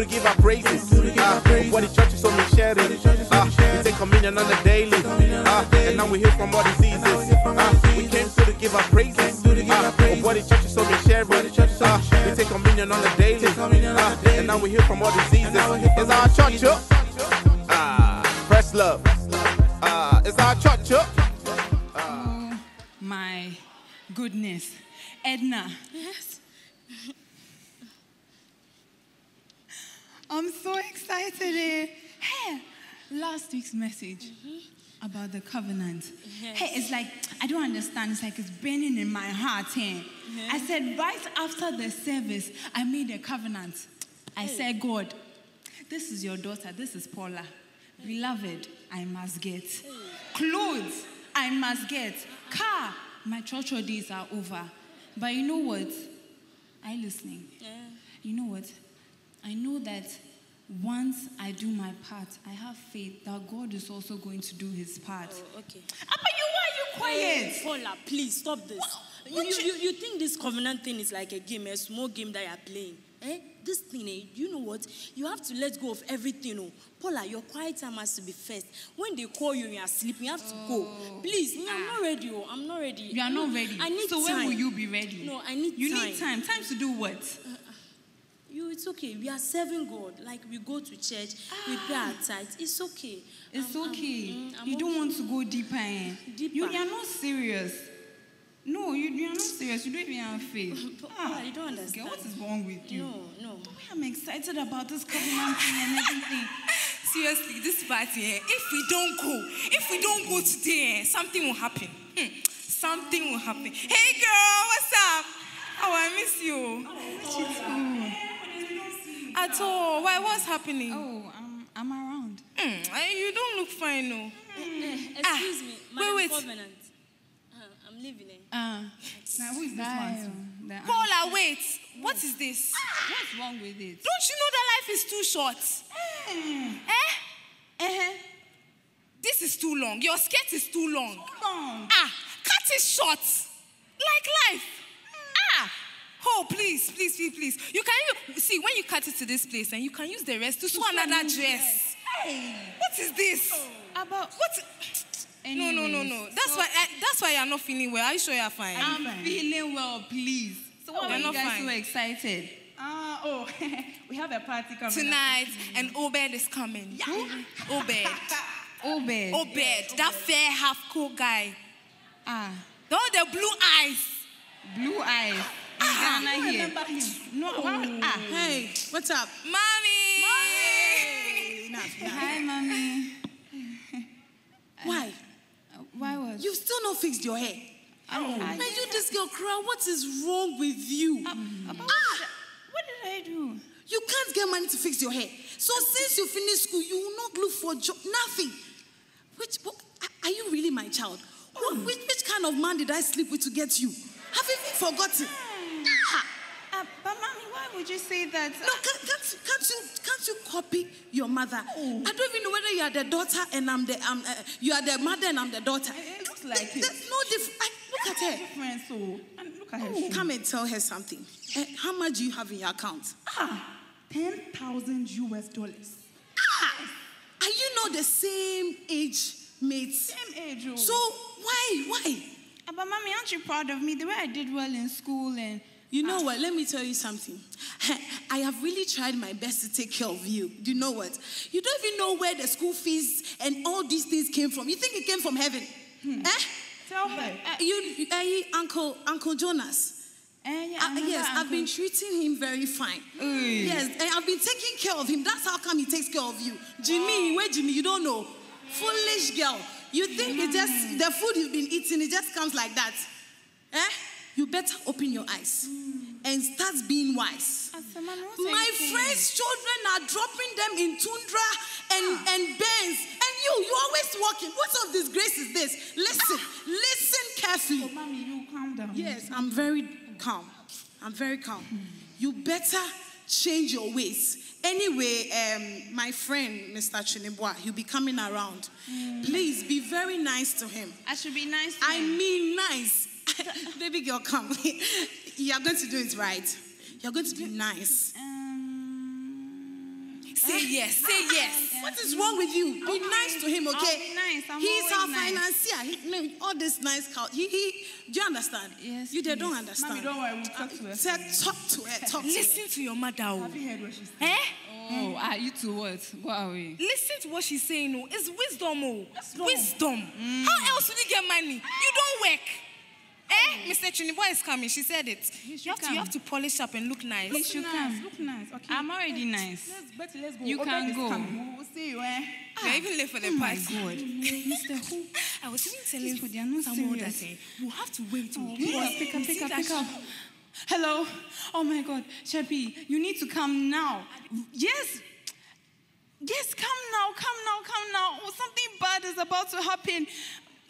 to give our praises. Uh, what the church is only sharing. Uh, we take communion on the daily. Uh, and now we heal from all diseases. Uh, we came to give our praises. Uh, what the church is only sharing. Uh, we take communion on the daily. Uh, and now we heal from all diseases. It's our church, yo. Uh, First Love. Uh, it's our church, yo. Oh my goodness. Edna. Yes. I'm so excited. Eh? Hey, last week's message about the covenant. Yes. Hey, it's like, I don't understand. It's like it's burning in my heart. Hey. I said, right after the service, I made a covenant. I said, God, this is your daughter. This is Paula. Beloved, I must get. Clothes, I must get. Car, my church days are over. But you know what? Are you listening? Yeah. You know what? I know that once I do my part, I have faith that God is also going to do his part. Oh, okay. Papa, you why are you quiet? Paula, please stop this. You, what you, you- you, you think this covenant thing is like a game, a small game that you're playing? Eh? This thing, eh, you know what? You have to let go of everything. Oh. Paula, your quiet time has to be first. When they call you and you are sleeping, you have to go. Please, me, I'm not ready. Oh. I'm not ready. You are not ready. I need so time. when will you be ready? No, I need You time. need time. Time to do what? You, it's okay. We are serving God. Like we go to church, we pay our tithes. It's okay. It's I'm- I'm- okay. mm, I'm you don't okay. want to go deeper. Eh? Deeper. You, you are not serious. No, you, you are not serious. You don't even have faith. Paula, you don't this girl, understand. What is wrong with you? No, no. I'm excited about this covenant thing and everything. Seriously, this party, eh, if we don't go, if we don't go today, eh, something will happen. Hmm, something will happen. Hey girl, what's up? Oh, I miss you. At all. Why? What's happening? Oh, I'm, I'm around. Eh, you don't look fine, no. Eh, excuse me. wait, Madam wait. Covenant. Uh, I'm leaving. Eh? Uh, now who is this one? Paula, wait. What is this? What's wrong with it? Don't you know that life is too short? Eh? Uh-huh. This is too long. Your skirt is too long. Long. Ah, cut it short. Like life. Oh, please, please, please, please. You can you, see when you cut it to this place and you can use the rest to sew another dress. Hey. What is this? About What? No, no, no, no. That's why I, that's why you're not feeling well. Are you sure you're fine? I'm feeling well, please. So why Oh, are you're you not guys fine. so excited? Ah, oh, we have a party coming Tonight, and Obed is coming. Who? Obed. Obed. Obed. That fair half cool guy. Ah, The one the blue eyes. blue eyes. Ah, Ghana here. No, what? Ah. Hey, what's up? Mommy. Hi, mommy. Why? Why was? You've still not fixed your hair. Oh, Man, you this girl cry. What is wrong with you? About Ah, what did I do? you can't get money to fix your hair. So since you finish school, you will not look for job. Nothing. Which what, are you really my child? What, which, which kind of man did I sleep with to get you? Have you even forgotten? Would you say that? no, can't, can't, can't you can't you copy your mother? I don't even know whether you are the daughter and I'm the um, uh, you are the mother and I'm the daughter. It looks like There- it. There's no difference. Look at her. Different, so and look at her. Oh, come and tell her something. Eh, how much do you have in your account? Ah, ten thousand US dollars. Ah, are you not the same age mates? Same age, oh. So why, why? But mommy, aren't you proud of me? The way I did well in school and You know what? Let me tell you something. I have really tried my best to take care of you. Do you know what? You don't even know where the school fees and all these things came from. You think it came from heaven? Eh? tell her. Uh, you, uh, Uncle, Uncle Jonas. Eh, yeah, Uh, yes, I've been treating him very fine. Oy. Yes, and I've been taking care of him. That's how come he takes care of you. Jimmy, where Jimmy? You don't know. Foolish girl. You think it just the food you've been eating, it just comes like that. Eh? You better open your eyes and start being wise. I said, "Mommy, what are My friends' children are dropping them in tundra and, and Benz. And you, you're always walking. What sort of disgrace is this? Listen, listen carefully. Oh, mommy, you calm down. Yes, I'm very calm. I'm very calm. You better change your ways. Anyway, um, my friend, Mr. Chinibwa, he'll be coming around. Please be very nice to him. I should be nice. To I him. mean, nice. Baby girl, come. you are going to do it right. You're going to be nice. Um, Say yes. Say yes. What is wrong with you? Be nice to him, okay? I'll nice. I'm He's our nice. financier. He, no, all this nice cow. He, he, do you understand? Yes, You they don't understand. Mommy, don't worry, we'll talk to her. Say, talk to her. Talk to Listen her. to your mother. oh. Have you heard what she said? Eh? Oh, ah, you two what? Go away. Listen to what she's saying. Oh, it's wisdom. Oh, Wisdom. wisdom. Mm. How else will you get money? You don't work. Mr. Is coming. She said it. He You have to. You have to polish up and look nice. He should nice, come. Look nice. Okay. I'm already nice. Let's, Betty, let's go. You Obed can go. coming. We'll see you, eh? They're even late for the Oh my. God. Mr. Who? I was even These telling people, they are not someone serious. that eh, we'll have to wait. Oh, Yes, pick up, pick up, pick up. Hello. Oh my God, Shepi, you need to come now. Yes. Yes, come now, come now, come now. Oh, something bad is about to happen.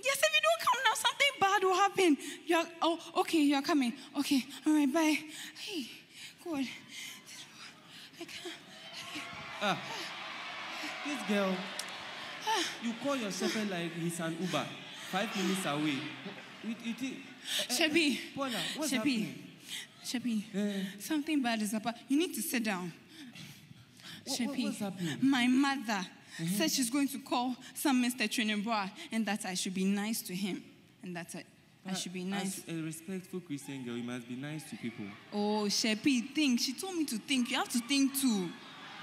Yes, if you don't come now, something bad will happen. You're oh, okay, you're coming. Okay, all right, bye. Hey, God. I can't. Ah, this girl, you call your shepherd like he's an Uber, five minutes away. You, you think, eh, eh, Shepi. Paula, what's happening? Eh. something bad is about. You need to sit down. What- Shepi, what's happening? my mother said she's going to call some Mr. Trinidad and that I should be nice to him and that I, I should be Uh, nice. As a respectful Christian girl, you must be nice to people. Oh, Shepi, think. She told me to think. You have to think too.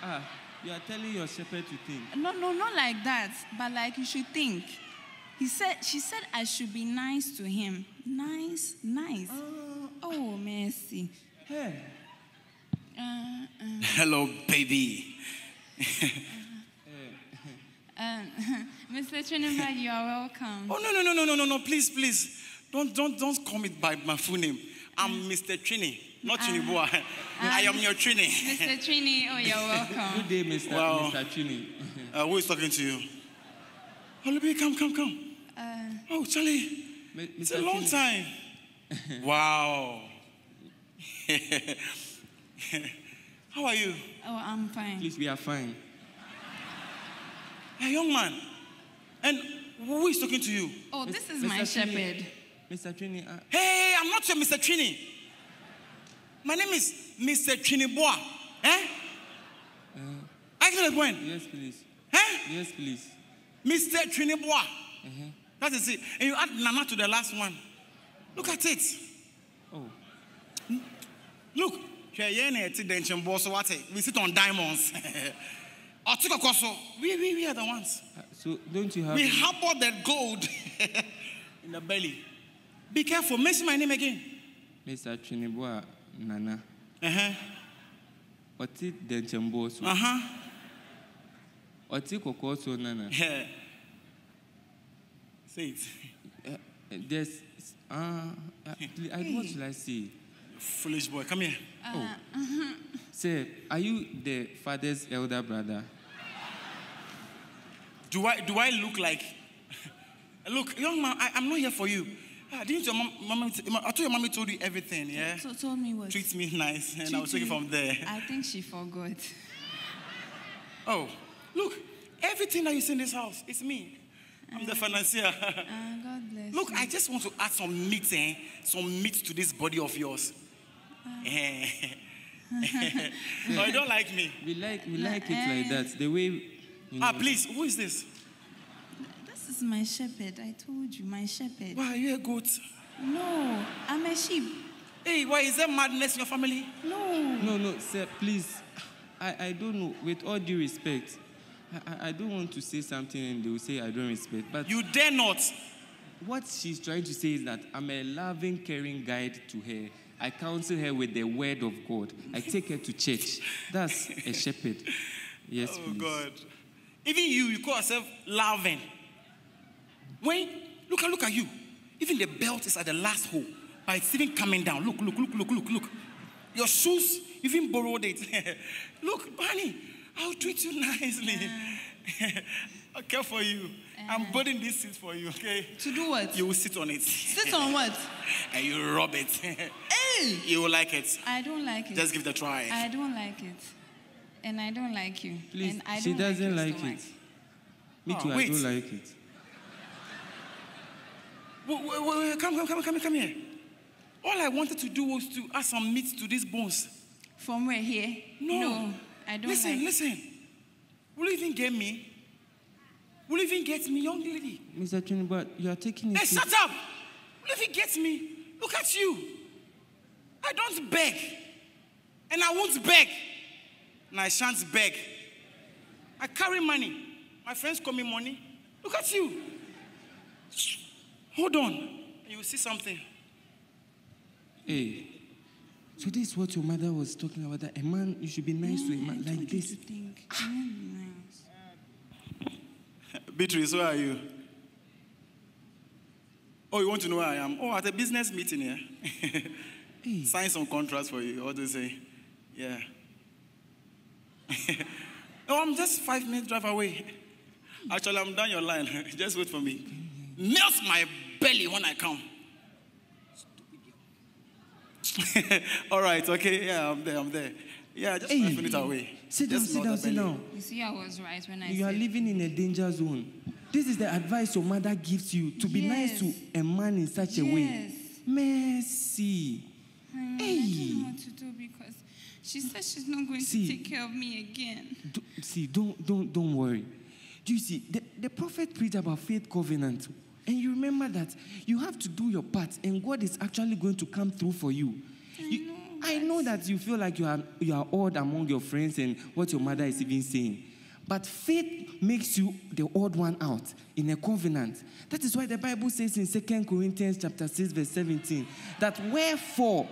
Ah, you are telling your shepherd to think. No, no, not like that, but like you should think. He said, she said I should be nice to him. Nice, nice. Oh, mercy. Hey, Uh, uh, Hello, baby. uh, Mr. Trinidad, you are welcome. Oh no no no no no no no! Please please, don't don't don't call me by my full name. I'm Mr. Trini, not Trinibua. I am your Trini. Mr. Trini, oh, you're welcome. good day, Mr. Wow. Mr. Chini. Uh, who is talking to you? Oh, baby, come come come. Uh, Oh, Charlie, M- it's Mr. a long Chini. time. wow. How are you? oh, I'm fine. Please, we are fine. A young man. And who is talking to you? Oh, Mis- this is Mr. my Chini- shepherd. Mr. Trini, uh, Hey, I'm not your Mr. Trini. My name is Mr. Trinibua. Eh? I get the point. yes, please. Eh? Yes, please. Mr. Trinibua. That is it. And you add Nana to the last one. Look at it. Oh, Look. Hwɛ yɛn na yɛte dɛnkyɛnbɔ so wate. We sit on diamonds. Ɔte kɔkɔ so. We, we, we are the ones. uh, so don't you have. We any- harbor the gold in the belly. Be careful. Mention my name again. Mr. Trinibua Nana. Uh-huh. Ɔte dɛnkyɛnbɔ so. Uh-huh. Ɔte kɔkɔɔ so Nana. Yeah. Say it. Uh, there's. Uh, uh, please, I, what should I say? Foolish boy. Come here. Uh, oh. Sir, are you the father's elder brother? Do I do I look like look, young man, I, I'm not here for you. Ah, didn't your mom, mama, I told your mommy told you everything, yeah? So told me what? Treat me nice, and I Treat will take it from there. I think she forgot. Oh, look, everything that you see in this house, it's me. I'm the financier. Uh, God bless. look, you. I just want to add some meat, eh? Some meat to this body of yours. Eh. oh, you don't like me? We like we like it like that. The way. You know, Ah, please, who is this? This is my shepherd. I told you, my shepherd. Why are you a goat? No, I'm a sheep. Hey, why is there madness in your family? No. No, no, sir, please. I, I don't know. With all due respect, I, I- I don't want to say something and they will say I don't respect. But You dare not. what she's trying to say is that I'm a loving, caring guide to her. I counsel her with the word of God. I take her to church. That's a shepherd. Yes, Oh please. God. Even you, you call yourself loving. When look at look at you. Even the belt is at the last hole, but it's even coming down. Look, look, look, look, look, look. Your shoes, even borrowed it. look, honey, I'll treat you nicely. I'll care for you. Eh. I'm building this seat for you, okay? To do what? You will sit on it. Sit on what? and you rub it. Hey! you will like it. I don't like it. Just give it a try. I don't like it. And I don't like you. Please, and I she don't doesn't like, like it. Me Oh, too, wait. I don't like it. Wait, wait, wait, wait, come, come, come, come, come here. All I wanted to do was to add some meat to these bones. From where? Here? No. no I don't listen, like listen. Will you even get me? Will you even get me, young lady? Mr. Trini, but you are taking it. Hey, shut up! Will you even get me? Look at you. I don't beg. And I won't beg. And I shan't beg. I carry money. My friends call me money. Look at you. Hold on. You will see something. Hey. So this is what your mother was talking about. That a man, you should be nice to a man like this. Beatrice, where are you? Oh, you want to know where I am? Oh, at a business meeting here. Hey. Sign some contracts for you. What do you say? Yeah. oh, I'm just five minutes drive away. Actually, I'm down your line. just wait for me. Melts my belly when I come. All right, okay, yeah, I'm there, I'm there. Yeah, just Hey. five minutes away. Sit down, Just sit down, the sit belly. down. You see, I was right when I You are living in a danger zone. This is the advice your mother gives you to be nice to a man in such a way. Yes. Mercy. I know, I Hey. don't know what to do because she says she's not going See. to take care of me again. Do- see, don't, don't, don't worry. Do you see, the, the prophet preached about faith covenant. And you remember that you have to do your part, and God is actually going to come through for you. I You- I know that you feel like you are, you are odd among your friends and what your mother is even saying. But faith makes you the odd one out in a covenant. That is why the Bible says in 2 Corinthians chapter 6, verse 17, that wherefore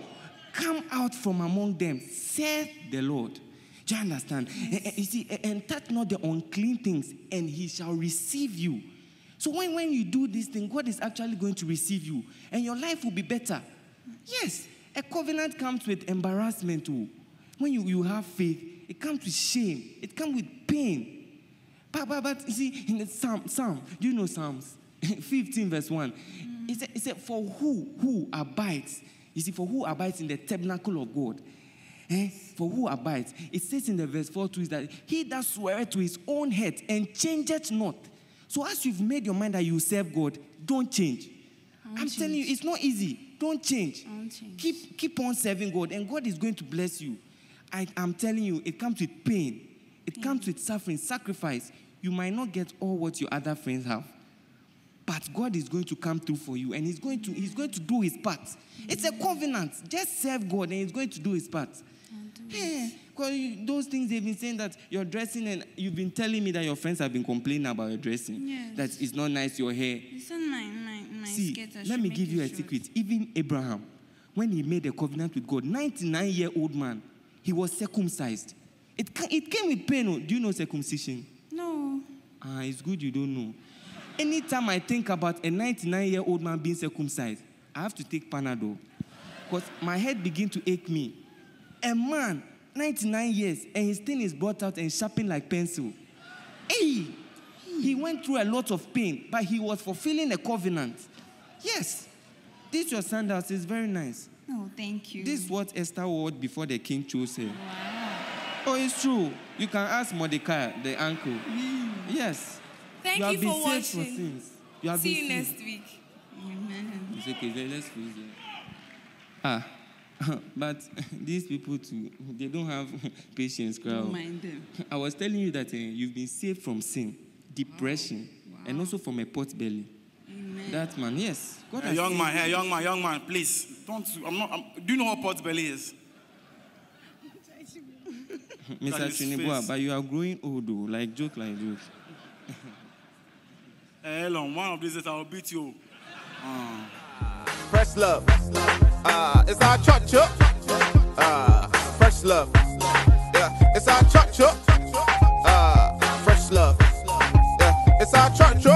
come out from among them, saith the Lord. Do you understand? And- and eh, eh, you see, and- and touch not the unclean things, and he shall receive you. So when, when you do this thing, God is actually going to receive you, and your life will be better. Yes, a covenant comes with embarrassment too. When you, you have faith, it comes with shame, it comes with pain. But, but, but you see, in the Psalm, Psalm, do you know Psalms? 15 verse 1. Mm. It said, it said, For who, who abides, you see, for who abides in the tabernacle of God, eh? for who abides, it says in the verse 4 2 is that he that sweareth to his own head and changeth not. So as you've made your mind that you serve God, don't change. I'm telling you, it's not easy. Don't change. change. Keep, keep on serving God, and God is going to bless you. I, I'm telling you, it comes with pain, it comes with suffering, sacrifice. You might not get all what your other friends have, God is going to come through for you, and He's going to He's going to do His part. It's a covenant. Just serve God, and He's going to do His part. Yeah, because you- those things they've been saying that you're dressing, and you've been telling me that your friends have been complaining about your dressing. Yes. That it's not nice your hair. You said my, my, my See, skirt, let me give you a short. secret. Even Abraham, when he made a covenant with God, 99 year old man, he was circumcised. It, it came with pain. oh. Do you know circumcision? No. Ah, it's good you don't know. Anytime I think about a 99 year old man being circumcised, I have to take Panadol. Because my head begin to ache me. A man, 99 years, and his thing is brought out and sharpened like pencil. Hey! He went through a lot of pain, but he was fulfilling a covenant. Yes. This your sandals is very nice. No, thank you. This is what Esther wore before the king chose her. Wow. Oh, it's true. You can ask Mordecai, the uncle. Yes. Thank you you, have been for saved watching. sins. You have See been you saved. next week. Amen. It's okay. let- Let's freeze it. Ah, but these people too, they don't have patience, Don't mind them. I was telling you that eh, you've been saved from sin, depression, and also from a pot belly. Amen. That man, yes. God Hey, has young man, you. hey, young man, young man, please don't. I'm not. I'm, do you know what pot belly is? Mr. his Trinibua, but you are growing old though, like joke like joke. Hey, Elon, one of these days I'll beat you. First Love. Uh, it's our church up. Uh, First Love. Yeah, it's our church up. Uh, First Love. Yeah, it's our church